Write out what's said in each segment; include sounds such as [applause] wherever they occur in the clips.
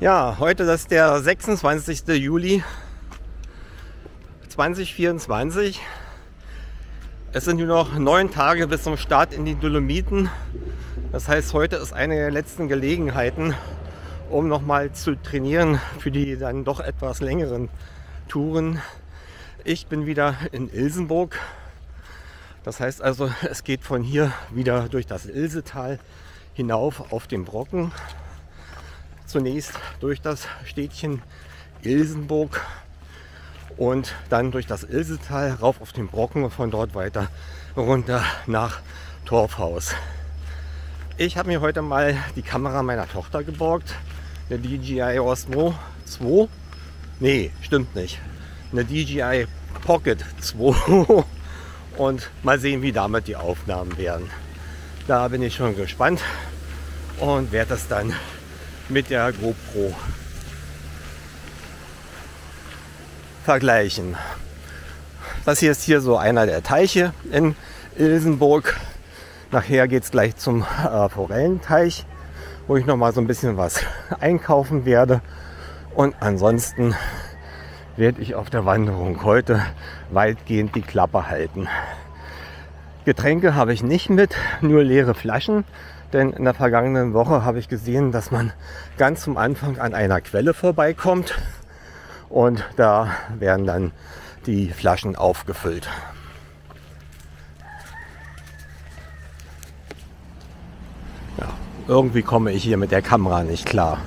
Ja, heute ist der 26. Juli 2024. Es sind nur noch neun Tage bis zum Start in die Dolomiten. Das heißt, heute ist eine der letzten Gelegenheiten, um nochmal zu trainieren für die dann doch etwas längeren Touren. Ich bin wieder in Ilsenburg. Das heißt also, es geht von hier wieder durch das Ilsetal hinauf auf den Brocken zunächst durch das Städtchen Ilsenburg und dann durch das Ilsetal rauf auf den Brocken und von dort weiter runter nach Torfhaus. Ich habe mir heute mal die Kamera meiner Tochter geborgt, eine DJI Osmo 2. Nee, stimmt nicht. Eine DJI Pocket 2 und mal sehen, wie damit die Aufnahmen werden. Da bin ich schon gespannt und werde das dann mit der GoPro vergleichen. Das hier ist hier so einer der Teiche in Ilsenburg. Nachher geht es gleich zum äh, Forellenteich, wo ich noch mal so ein bisschen was [laughs] einkaufen werde. Und ansonsten werde ich auf der Wanderung heute weitgehend die Klappe halten. Getränke habe ich nicht mit, nur leere Flaschen. Denn in der vergangenen Woche habe ich gesehen, dass man ganz zum Anfang an einer Quelle vorbeikommt und da werden dann die Flaschen aufgefüllt. Ja, irgendwie komme ich hier mit der Kamera nicht klar.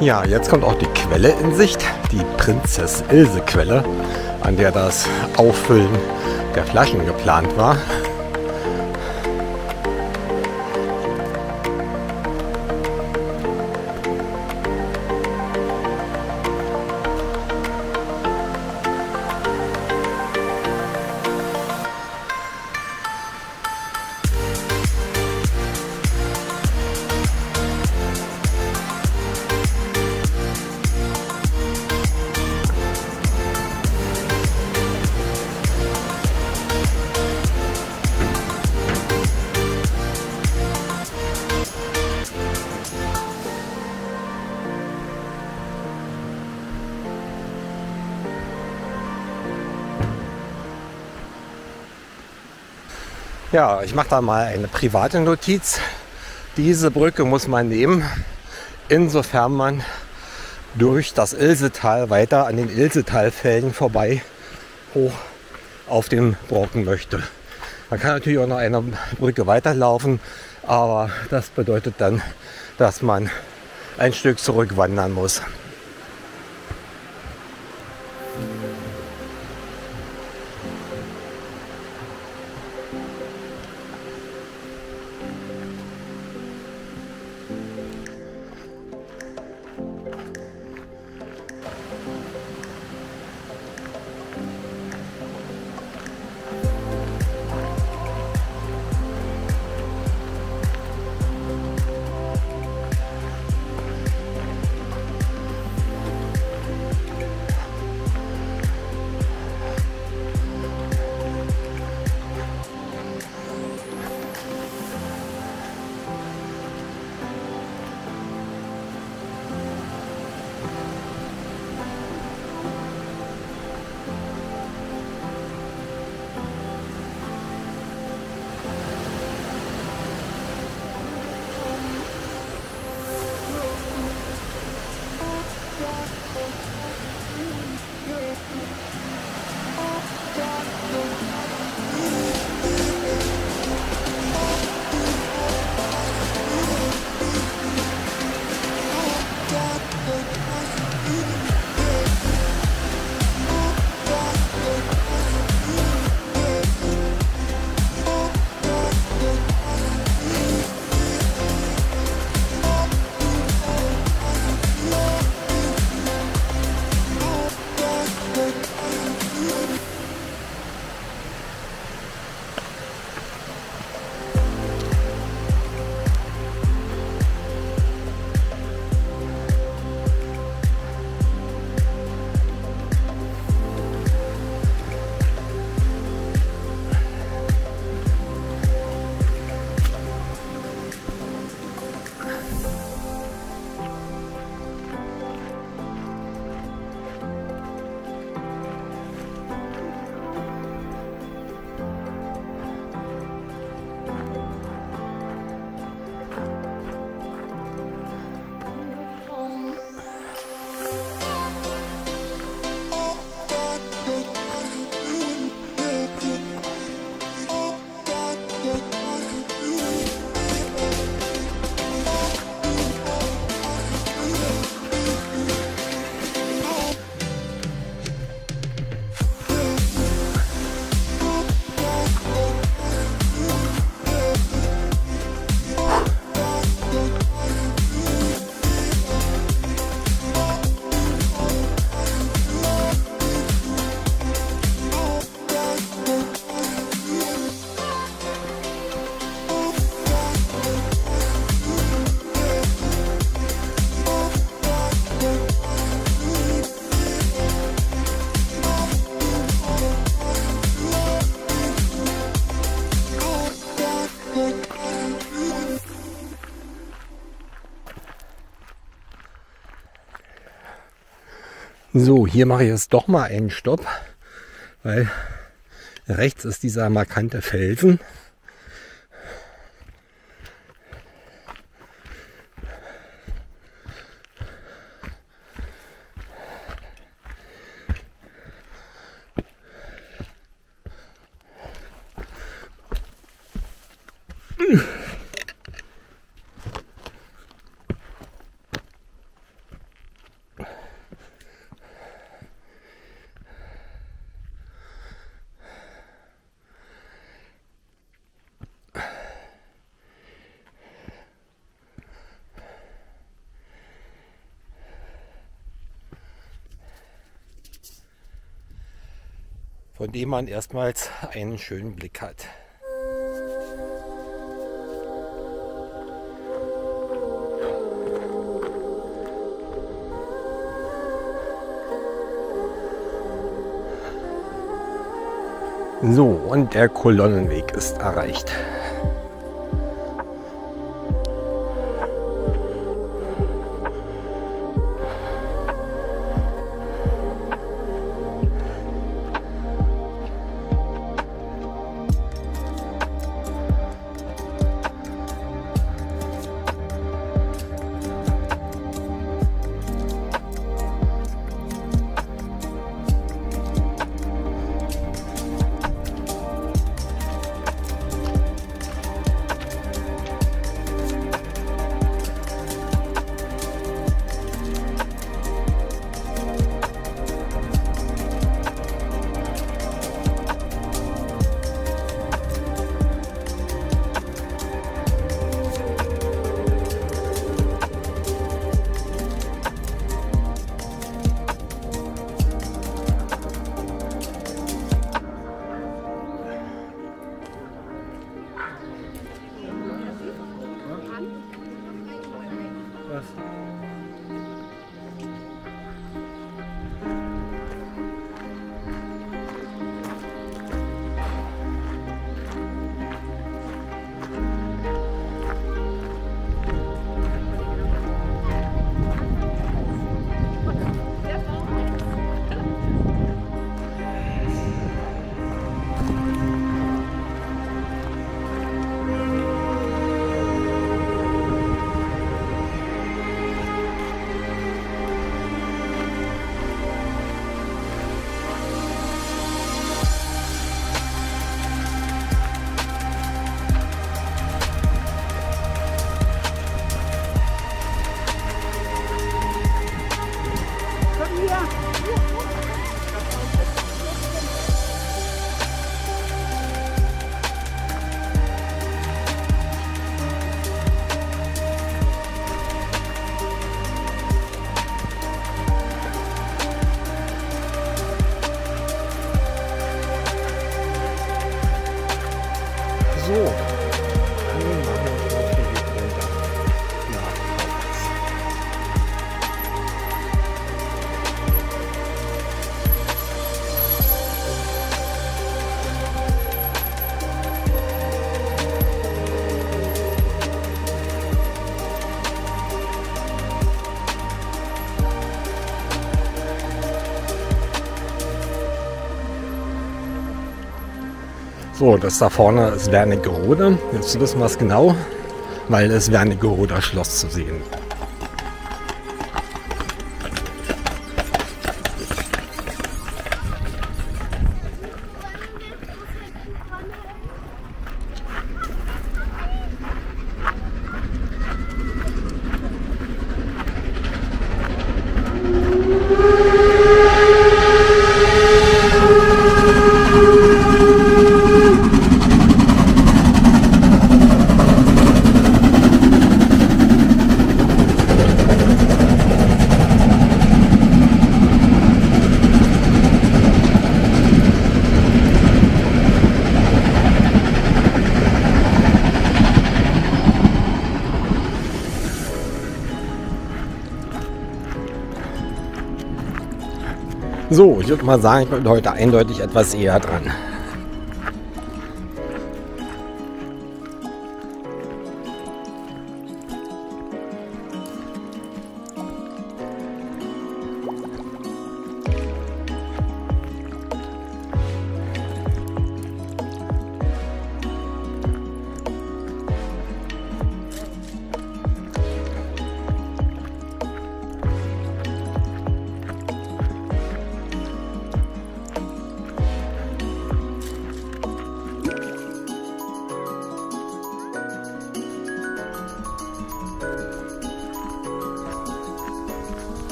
Ja, jetzt kommt auch die Quelle in Sicht, die Prinzess Ilse Quelle, an der das Auffüllen der Flaschen geplant war. Ja, ich mache da mal eine private Notiz. Diese Brücke muss man nehmen, insofern man durch das Ilsetal weiter an den Ilsetalfelden vorbei hoch auf den Brocken möchte. Man kann natürlich auch noch eine Brücke weiterlaufen, aber das bedeutet dann, dass man ein Stück zurückwandern muss. So, hier mache ich jetzt doch mal einen Stopp, weil rechts ist dieser markante Felsen. Von dem man erstmals einen schönen Blick hat. So, und der Kolonnenweg ist erreicht. So, das da vorne ist Wernigerode. Jetzt wissen wir es genau, weil es Wernigeroder Schloss zu sehen. So, ich würde mal sagen, ich bin heute eindeutig etwas eher dran.